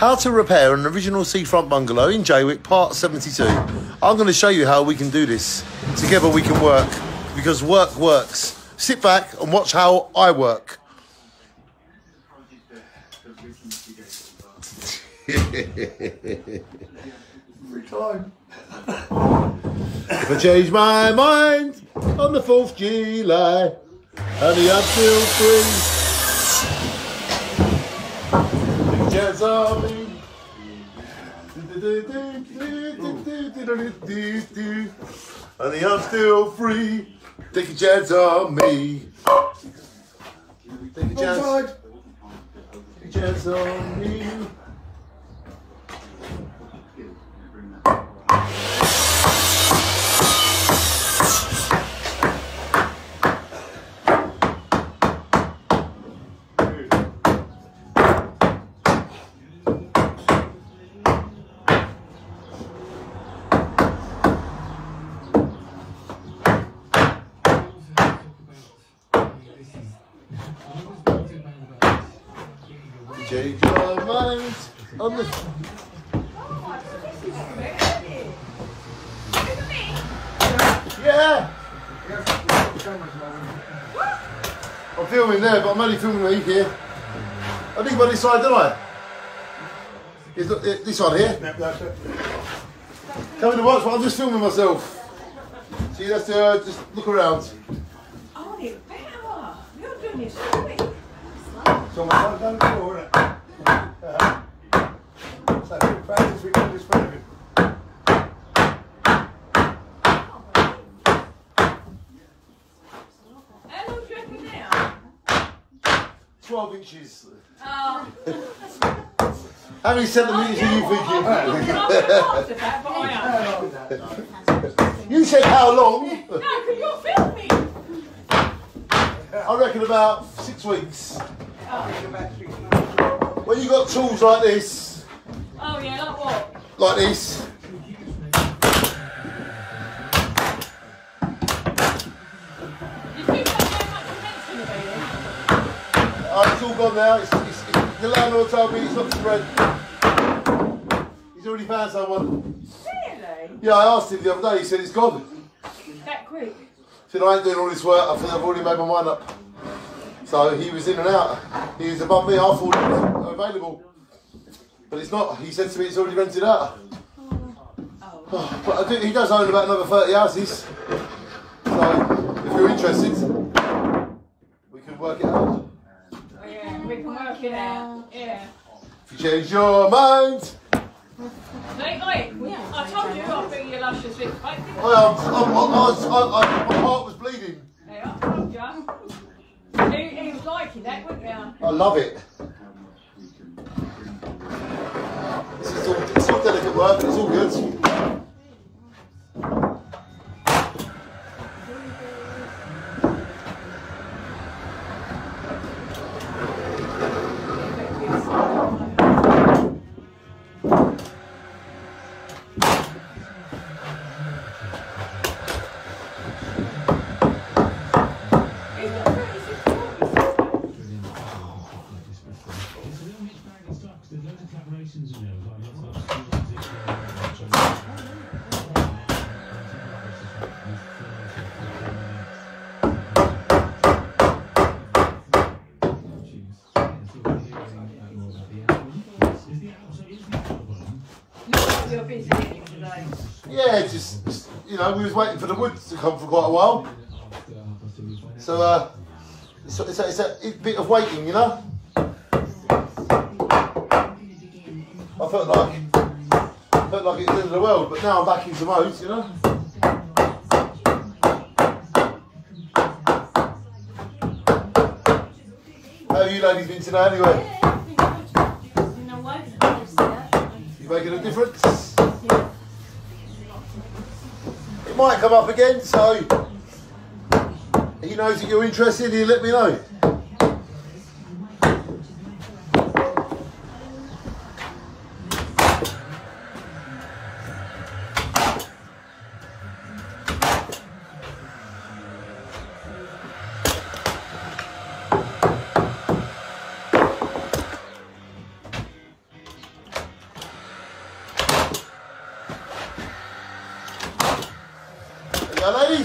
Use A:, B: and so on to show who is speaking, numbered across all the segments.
A: How to repair an original seafront bungalow in Jaywick, part 72. I'm going to show you how we can do this. Together we can work, because work works. Sit back and watch how I work.
B: Every time.
A: If I change my mind on the 4th July, the up till Chance on me. The I'm still free. Take a chance on me. Take a chance. Take a chance on me. Change your mind on the. Yeah. I'm filming there, but I'm only filming me here. I think by this side, don't I? Is th- uh, this side here?
B: Yep, that's it.
A: Come in to watch, but I'm just filming myself. See, that's the, uh, just look around.
C: Oh, it's better. You're doing this for.
B: So my son's done it before, isn't it? Uh-huh. So we practice, we do this for everything.
C: How long do you reckon now?
A: 12 inches.
C: Oh,
A: How many centimetres oh, are you thinking?
C: I'm after that, but I am.
B: How long is oh, that?
A: You said how long?
C: No, because you're filming.
A: I reckon about six weeks.
C: Oh,
A: When you got tools like this,
C: oh yeah, like what?
A: like this,
C: You think that's how much cement's going to be then?
A: oh, it's all gone now. It's, it's, it, the landlord told me it's not to rent. He's already found someone.
C: Really?
A: Yeah, I asked him the other day. He said it's gone.
C: That quick?
A: said I ain't doing all this work. I think I've already made my mind up. So he was in and out. He was above me. I thought it was available, but it's not. He said to me it's already rented out.
C: Oh.
A: But I do, he does own about another 30 houses. So if you're interested, we can work it out.
C: Oh, yeah, we can work it out. Yeah.
A: If you change your mind,
C: Wait, wait. I told you I'll bring you luscious lips. Wait, didn't I?
A: I, I, I, my heart was bleeding.
C: Yeah, I told you. He, he was liking that, wouldn't you?
A: I love it. This is all, it's all delicate work, it's all good.
C: Not that you're busy today.
A: Yeah, just, just, you know, we was waiting for the wood to come for quite a while. So, uh, it's, it's, a, it's a bit of waiting, you know? I felt like, I felt like it was the end of the world, but now I'm back into mode, you know? How have you ladies been today anyway?
C: You
A: making a difference? Might come up again, so he knows that you're interested, he'll let me know.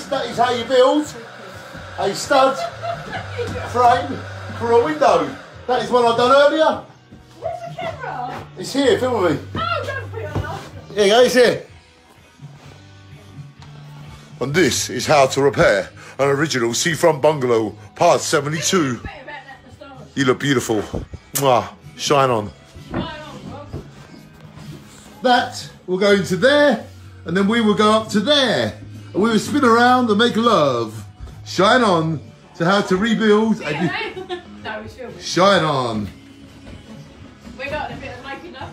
A: Ladies, that is how you build a stud frame for a window. That is one I've done earlier.
C: Where's the camera?
A: It's here, film with me.
C: Oh, don't put it on.
A: Here you go, it's here. And this is how to repair an original seafront bungalow, part 72.
C: Bit about that moustache.
A: You look beautiful. Mwah. Shine on, That will go into there, and then we will go up to there. We will spin around and make love. Shine on to how to rebuild.
C: Yeah, no.
A: Shine on.
C: We got a bit of making up.